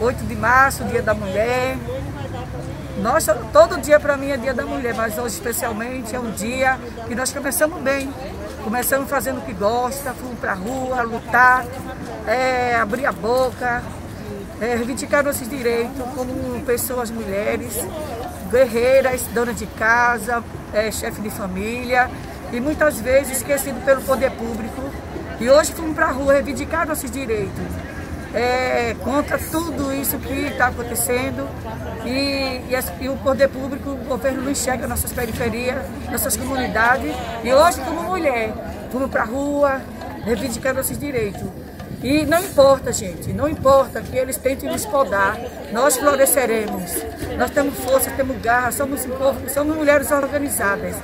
8 de março, Dia da Mulher. Nós, todo dia para mim é Dia da Mulher, mas hoje especialmente é um dia que nós começamos bem. Começamos fazendo o que gosta, fomos para a rua, lutar, é, abrir a boca, é, reivindicar nossos direitos como pessoas mulheres, guerreiras, donas de casa, é, chefe de família e muitas vezes esquecido pelo poder público. E hoje fomos para a rua reivindicar nossos direitos. É, contra tudo isso que está acontecendo e, e, e, o poder público, o governo não enxerga nossas periferias, nossas comunidades. E hoje, como mulher, fomos para a rua reivindicar nossos direitos. E não importa, gente, não importa que eles tentem nos podar, nós floresceremos. Nós temos força, temos garra, somos um povo, somos mulheres organizadas.